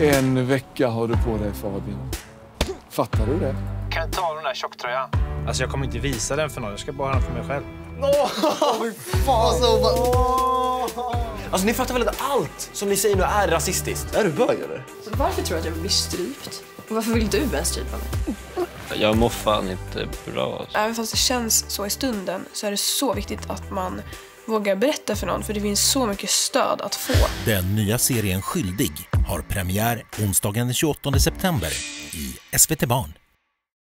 En vecka har du på dig Fabian. Fattar du det? Kan du ta den där tjocktröjan? Alltså jag kommer inte visa den för någon, jag ska bara ha den för mig själv. Alltså ni fattar väl att allt som ni säger nu är rasistiskt? Är du bög eller? Varför tror du att jag vill bli strypt? Och varför vill du ens strypa mig? Jag mår fan inte bra. Alltså. Även fast det känns så i stunden så är det så viktigt att man vågar berätta för någon för det finns så mycket stöd att få. Den nya serien Skyldig har premiär onsdagen den 28 september i SVT Barn.